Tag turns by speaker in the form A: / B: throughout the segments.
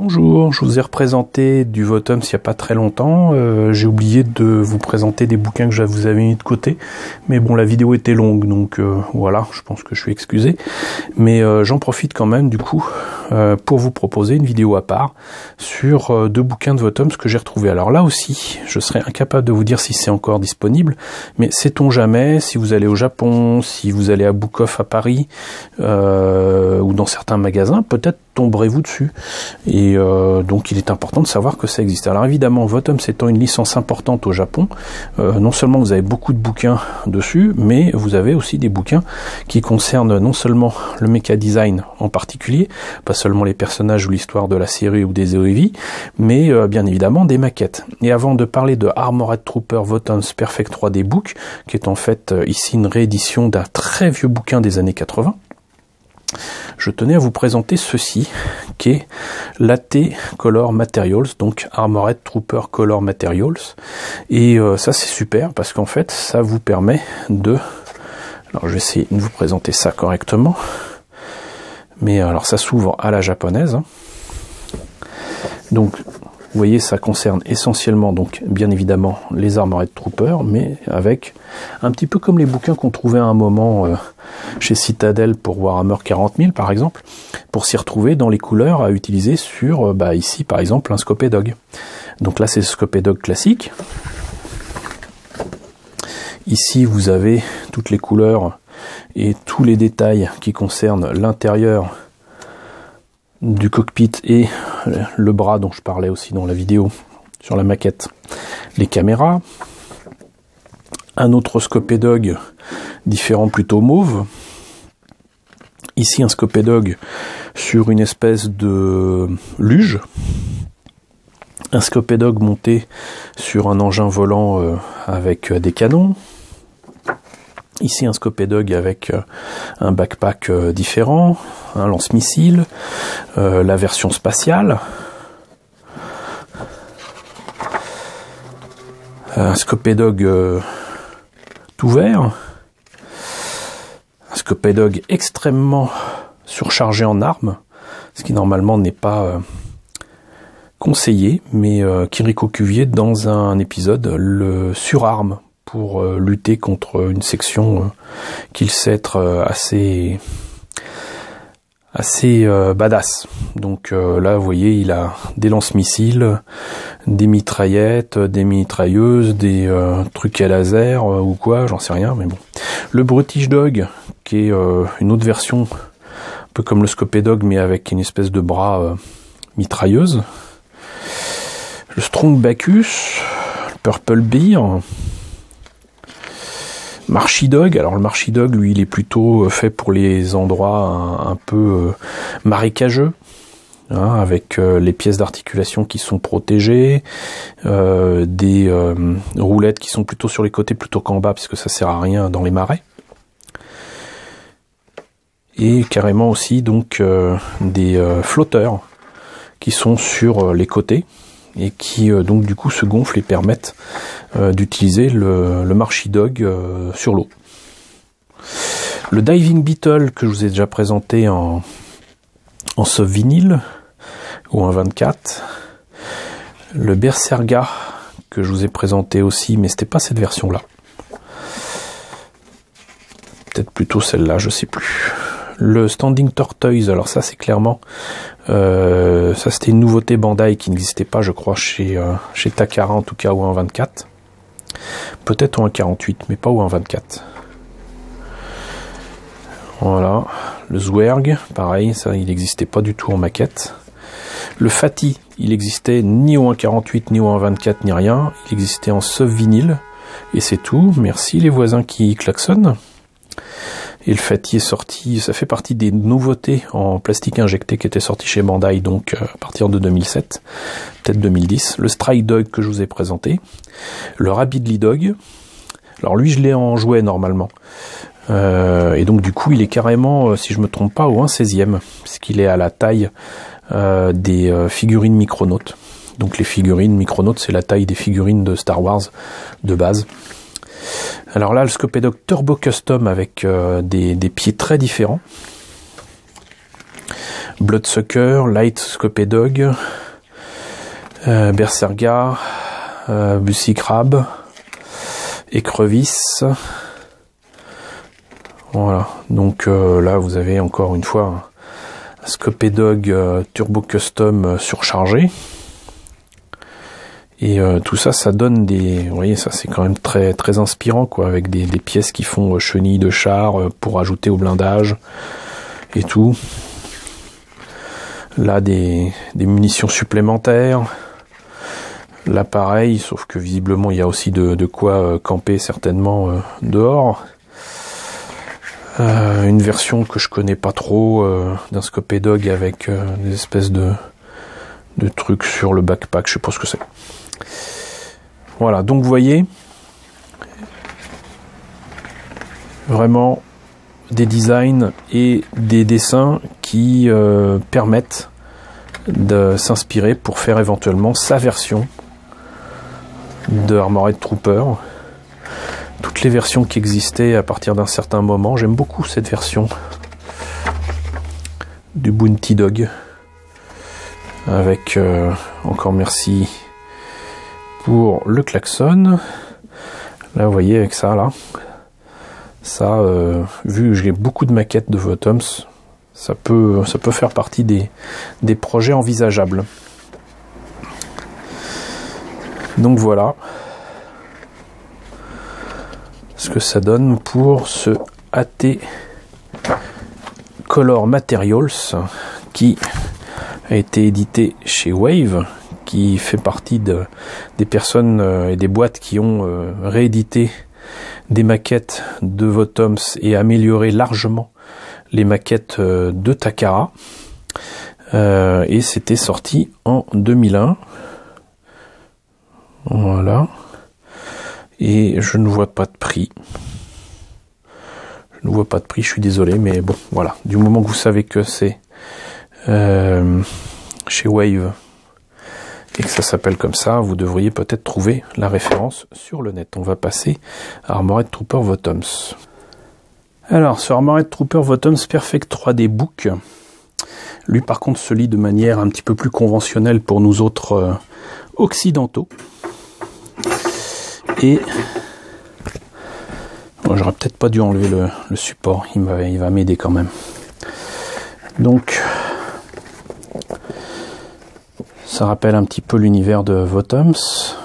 A: Bonjour, je vous ai représenté du Votum il n'y a pas très longtemps. Euh, j'ai oublié de vous présenter des bouquins que je vous avais mis de côté. Mais bon, la vidéo était longue, donc euh, voilà, je pense que je suis excusé. Mais euh, j'en profite quand même du coup pour vous proposer une vidéo à part sur deux bouquins de Votum que j'ai retrouvés. Alors là aussi, je serais incapable de vous dire si c'est encore disponible, mais sait-on jamais, si vous allez au Japon, si vous allez à Bookoff à Paris, ou dans certains magasins, peut-être tomberez-vous dessus. Et euh, donc il est important de savoir que ça existe. Alors évidemment, Votum étant une licence importante au Japon, euh, non seulement vous avez beaucoup de bouquins dessus, mais vous avez aussi des bouquins qui concernent non seulement le mecha design en particulier, pas seulement les personnages ou l'histoire de la série ou des EOV, mais euh, bien évidemment des maquettes. Et avant de parler de Armored Trooper Votum's Perfect 3D Book, qui est en fait ici une réédition d'un très vieux bouquin des années 80, je tenais à vous présenter ceci, qui est l'AT Color Materials, donc Armored Trooper Color Materials. Et euh, ça c'est super parce qu'en fait ça vous permet de... Alors je vais essayer de vous présenter ça correctement. Mais alors ça s'ouvre à la japonaise. Hein. Donc vous voyez, ça concerne essentiellement, donc bien évidemment, les Armored Troopers, mais avec un petit peu comme les bouquins qu'on trouvait à un moment euh, chez Citadel pour Warhammer 40 000 par exemple, pour s'y retrouver dans les couleurs à utiliser sur, euh, bah, ici par exemple, un Scopédog. Donc là c'est le Scopédog classique. Ici vous avez toutes les couleurs et tous les détails qui concernent l'intérieur du cockpit et le bras dont je parlais aussi dans la vidéo sur la maquette, les caméras, un autre scopédog différent plutôt mauve, ici un scopédog sur une espèce de luge, un scopédog monté sur un engin volant euh, avec des canons, Ici un scopédog avec euh, un backpack euh, différent, un lance-missile, euh, la version spatiale, un scopédog tout vert, un scopédog extrêmement surchargé en armes, ce qui normalement n'est pas conseillé, mais Kiriko Cuvier dans un épisode le surarme pour euh, lutter contre une section euh, qu'il sait être euh, assez assez badass. Donc là, vous voyez, il a des lance-missiles, des mitraillettes, des mitrailleuses, des trucs à laser ou quoi, j'en sais rien, mais bon. Le Brutish Dog, qui est une autre version, un peu comme le Scopé Dog, mais avec une espèce de bras mitrailleuse. Le Strong Bacchus, le Purple Beer, Marchidog, alors le Marchidog, lui, il est plutôt euh, fait pour les endroits un, peu euh, marécageux. Hein, avec euh, les pièces d'articulation qui sont protégées, des roulettes qui sont plutôt sur les côtés plutôt qu'en bas puisque ça sert à rien dans les marais. Et carrément aussi donc des flotteurs qui sont sur les côtés et qui euh, donc du coup se gonflent et permettent euh, d'utiliser le, le Marchidog euh, sur l'eau. Le Diving Beetle que je vous ai déjà présenté en, en soft vinyle ou en 24. Le Berserga que je vous ai présenté aussi, mais c'était pas cette version là. Peut-être plutôt celle-là, je sais plus. Le Standing Tortoise, alors ça c'est clairement, euh, ça c'était une nouveauté Bandai qui n'existait pas je crois chez, euh, chez Takara en tout cas ou en 24. Peut-être en 48 mais pas ou en 24. Voilà, le Zwerg, pareil, ça il n'existait pas du tout en maquette. Le Fati, il existait ni au 1.48, ni au 1.24, ni rien. Il existait en soft vinyle. Et c'est tout. Merci les voisins qui klaxonnent. Et le Fatty est sorti, ça fait partie des nouveautés en plastique injecté qui étaient sorties chez Bandai, donc euh, à partir de 2007, peut-être 2010. Le Strike Dog que je vous ai présenté. Le Rapidly Dog. Alors lui, je l'ai en jouet normalement. Euh, et donc du coup, il est carrément, euh, si je me trompe pas, au 1 16e, puisqu'il est à la taille des figurines Micronautes. Donc les figurines Micronautes, c'est la taille des figurines de Star Wars de base. Alors là, le Scopédoc Turbo Custom avec euh, des, pieds très différents. Bloodsucker, Light Scopé Dog, euh, Berserga, euh, Crab, Écrevisse. Voilà, donc euh, là vous avez encore une fois un Scopé Dog Turbo Custom surchargé. Et tout ça, ça donne des, vous voyez, ça c'est quand même très très inspirant quoi, avec des, des pièces qui font chenilles de char pour ajouter au blindage et tout. Là, des, munitions supplémentaires. L'appareil, sauf que visiblement il y a aussi de, quoi euh, camper certainement euh, dehors. Euh, une version que je connais pas trop d'un Scopé Dog avec des espèces de, de trucs sur le backpack, je sais pas ce que c'est. Voilà, donc vous voyez, vraiment des designs et des dessins qui euh, permettent de s'inspirer pour faire éventuellement sa version de Armored Trooper. Toutes les versions qui existaient à partir d'un certain moment, j'aime beaucoup cette version du Bounty Dog. Avec euh, encore merci pour le klaxon. Là, vous voyez avec ça là, ça, euh, vu que j'ai beaucoup de maquettes de Votoms, ça peut, ça peut faire partie des, des projets envisageables. Donc voilà ce que ça donne pour ce AT Color Materials qui a été édité chez Wave qui fait partie de, des personnes euh, et des boîtes qui ont euh, réédité des maquettes de Votoms et améliorer largement les maquettes euh, de Takara. Et c'était sorti en 2001. Voilà. Et je ne vois pas de prix. Je ne vois pas de prix, je suis désolé, mais bon, voilà. Du moment que vous savez que c'est chez Wave et que ça s'appelle comme ça, vous devriez peut-être trouver la référence sur le net. On va passer à Armored Trooper Votoms. Alors, sur Armored Trooper Votoms Perfect 3D Book, lui par contre se lit de manière un petit peu plus conventionnelle pour nous autres euh, occidentaux. Et j'aurais peut-être pas dû enlever le, le support, il, il va m'aider quand même. Donc ça rappelle un petit peu l'univers de Votoms.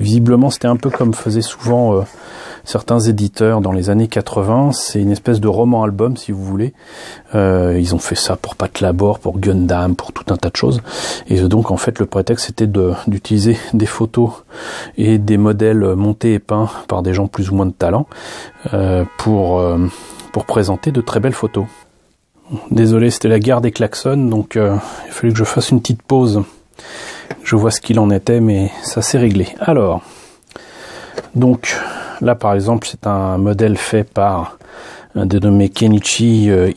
A: Visiblement, c'était un peu comme faisaient souvent euh, certains éditeurs dans les années 80. C'est une espèce de roman-album, si vous voulez. Euh, ils ont fait ça pour Pat Labor, pour Gundam, pour tout un tas de choses. Et donc, en fait, le prétexte, c'était d'utiliser des photos et des modèles montés et peints par des gens plus ou moins de talent euh, pour, pour présenter de très belles photos. Désolé, c'était la guerre des klaxons, donc il fallait que je fasse une petite pause je vois ce qu'il en était, mais ça s'est réglé. Alors, donc là par exemple, c'est un modèle fait par un dénommé Kenichi, euh,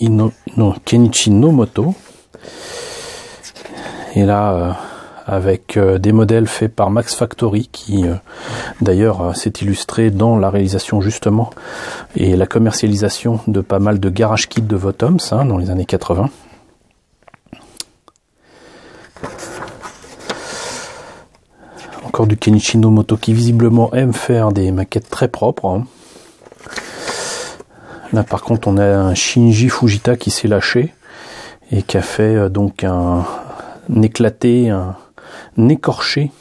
A: Kenichi Nomoto. Et là, euh, avec euh, des modèles faits par Max Factory, qui d'ailleurs s'est illustré dans la réalisation justement et la commercialisation de pas mal de garage kits de Votoms hein, dans les années 80. Du Kenichi Nomoto qui visiblement aime faire des maquettes très propres. Hein. Là par contre on a un Shinji Fujita qui s'est lâché et qui a fait euh, donc un, éclaté, un, écorché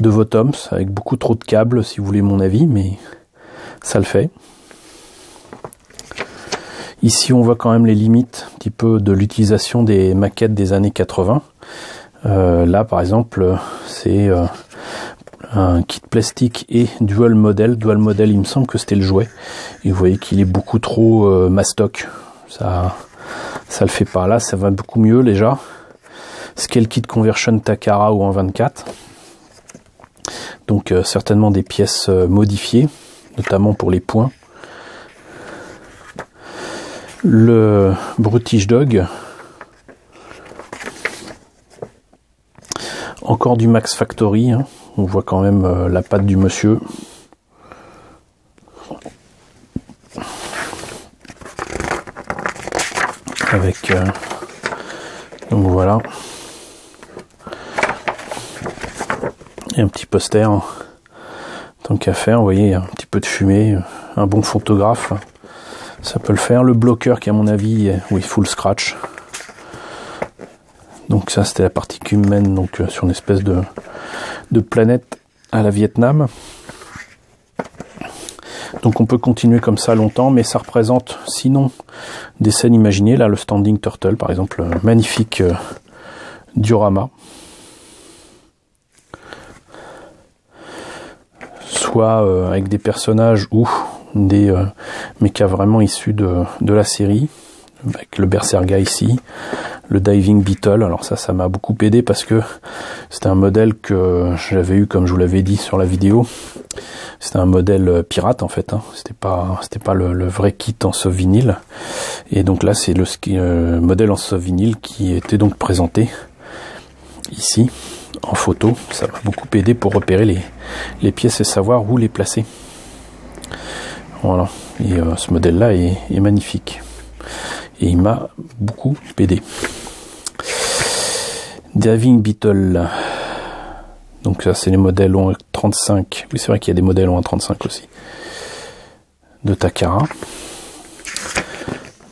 A: de Votoms avec beaucoup trop de câbles si vous voulez mon avis mais ça le fait. Ici on voit quand même les limites un petit peu de l'utilisation des maquettes des années 80. Euh, là, par exemple, c'est euh, un kit plastique et dual model. Dual model, il me semble que c'était le jouet. Et vous voyez qu'il est beaucoup trop euh, mastoc. Ça, ça le fait pas. Là, ça va beaucoup mieux déjà. Scale kit conversion Takara ou en 24. Donc certainement des pièces modifiées, notamment pour les points. Le Brutish Dog, Encore du Max Factory. Hein. On voit quand même euh, la patte du monsieur. Avec euh, Donc voilà. Et un petit poster. Tant qu'à faire, vous voyez, un petit peu de fumée, un bon photographe, ça peut le faire. Le bloqueur qui à mon avis, oui, full scratch. C'était la partie humaine, donc euh, sur une espèce de, de planète à la Vietnam. Donc on peut continuer comme ça longtemps, mais ça représente sinon des scènes imaginées. Là, le Standing Turtle, par exemple, magnifique euh, diorama. Soit euh, avec des personnages ou des euh, vraiment issus de, de la série, avec le Berserga ici, le Diving Beetle. Alors ça, ça m'a beaucoup aidé parce que c'était un modèle que j'avais eu, comme je vous l'avais dit sur la vidéo. C'était un modèle euh, pirate en fait. Hein. C'était pas, c'était pas le, vrai kit en soft vinyle. Et donc là, c'est le euh, modèle en soft vinyle qui était donc présenté ici en photo. Ça m'a beaucoup aidé pour repérer les, pièces et savoir où les placer. Voilà. Et euh, ce modèle-là est magnifique et il m'a beaucoup aidé. Diving Beetle. Donc ça c'est les modèles 35. Oui c'est vrai qu'il y a des modèles 35 aussi. De Takara.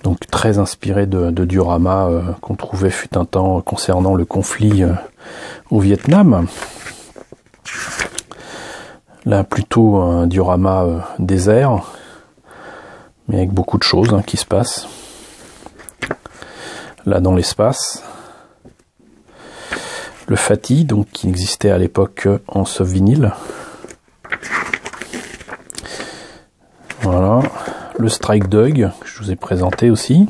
A: Donc très inspiré de, de diorama euh, qu'on trouvait fut un temps concernant le conflit euh, au Vietnam. Là plutôt un diorama euh, désert, mais avec beaucoup de choses hein, qui se passent là dans l'espace. Le Fatih, donc qui existait à l'époque en soft vinyle. Voilà. Le Strike Dog, que je vous ai présenté aussi.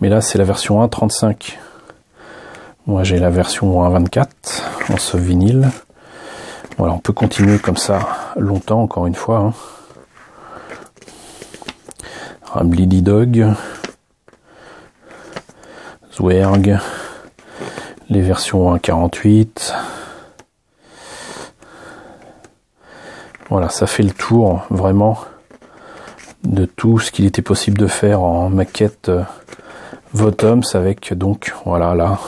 A: Mais là, c'est la version 1.35. Moi, j'ai la version 1.24 en soft vinyle. Voilà, on peut continuer comme ça longtemps, encore une fois. Hein. Dog. Zwerg, les versions 1.48. Voilà, ça fait le tour vraiment de tout ce qu'il était possible de faire en maquette euh, Votoms avec donc voilà là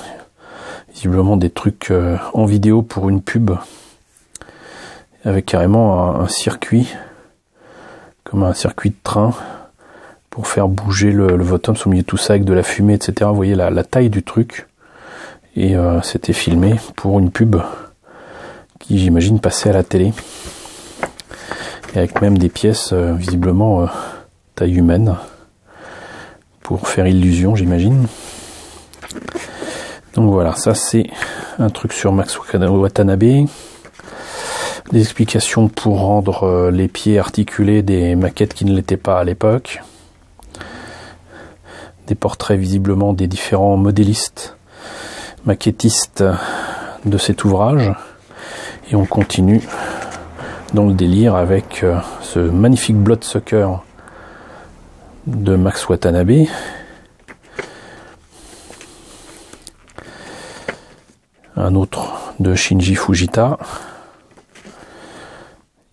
A: visiblement des trucs euh, en vidéo pour une pub avec carrément un circuit comme un circuit de train pour faire bouger le, le Votoms au tout ça avec de la fumée, etc. Vous voyez la, taille du truc. Et euh, c'était filmé pour une pub qui, j'imagine, passait à la télé. Et avec même des pièces euh, visiblement euh, taille humaine pour faire illusion, j'imagine. Donc voilà, ça c'est un truc sur Max Watanabe. Des explications pour rendre les pieds articulés des maquettes qui ne l'étaient pas à l'époque des portraits visiblement des différents modélistes, maquettistes de cet ouvrage. Et on continue dans le délire avec euh, ce magnifique Bloodsucker de Max Watanabe. Un autre de Shinji Fujita.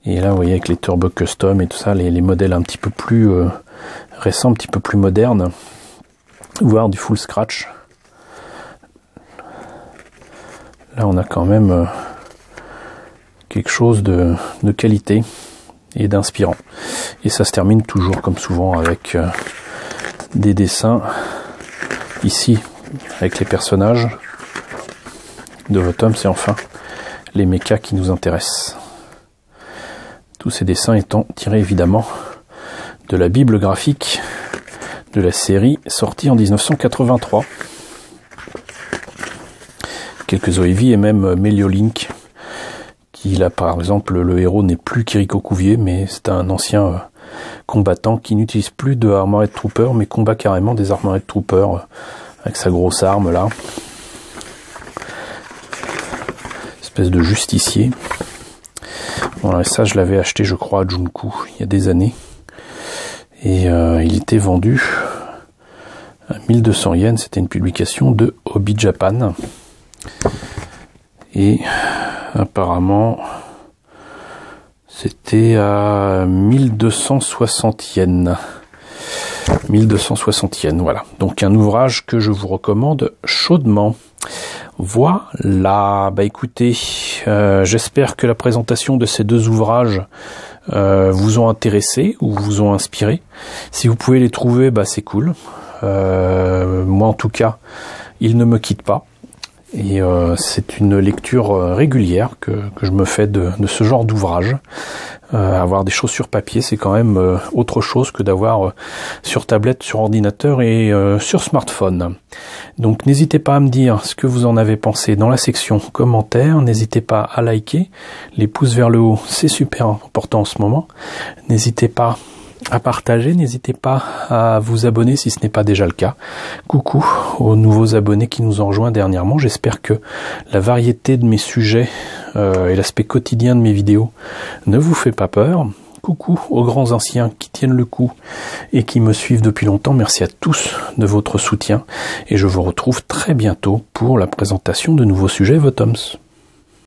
A: Et là, vous voyez, avec les Turbo Custom et tout ça, les, modèles un petit peu plus euh, récents, un petit peu plus modernes voire du full scratch. Là, on a quand même euh, quelque chose de, qualité et d'inspirant. Et ça se termine toujours, comme souvent, avec euh, des dessins ici, avec les personnages de votre homme, c'est enfin les mechas qui nous intéressent. Tous ces dessins étant tirés évidemment de la Bible graphique de la série sortie en 1983. Quelques OEV et même Meliolink, qui là par exemple le héros n'est plus Kiriko Couvier, mais c'est un ancien euh, combattant qui n'utilise plus de Armored Trooper, mais combat carrément des Armored Troopers euh, avec sa grosse arme là. Espèce de justicier. Voilà, et ça je l'avais acheté je crois à Junku il y a des années. Et euh, il était vendu 1200 yens. C'était une publication de Hobby Japan. Et apparemment, c'était à 1260 yens. 1260 yens, voilà. Donc un ouvrage que je vous recommande chaudement. Voilà, bah écoutez, euh, j'espère que la présentation de ces deux ouvrages euh, vous ont intéressé ou vous ont inspiré. Si vous pouvez les trouver, bah c'est cool. Euh, moi en tout cas, ils ne me quittent pas. Et euh, c'est une lecture euh, régulière que, je me fais de, ce genre d'ouvrage. Avoir des choses sur papier, c'est quand même autre chose que d'avoir sur tablette, sur ordinateur et sur smartphone. Donc n'hésitez pas à me dire ce que vous en avez pensé dans la section commentaires. N'hésitez pas à liker. Les pouces vers le haut, c'est super important en ce moment. N'hésitez pas à partager. N'hésitez pas à vous abonner si ce n'est pas déjà le cas. Coucou aux nouveaux abonnés qui nous ont rejoints dernièrement. J'espère que la variété de mes sujets euh, et l'aspect quotidien de mes vidéos ne vous fait pas peur. Coucou aux grands anciens qui tiennent le coup et qui me suivent depuis longtemps. Merci à tous de votre soutien et je vous retrouve très bientôt pour la présentation de nouveaux sujets Votoms.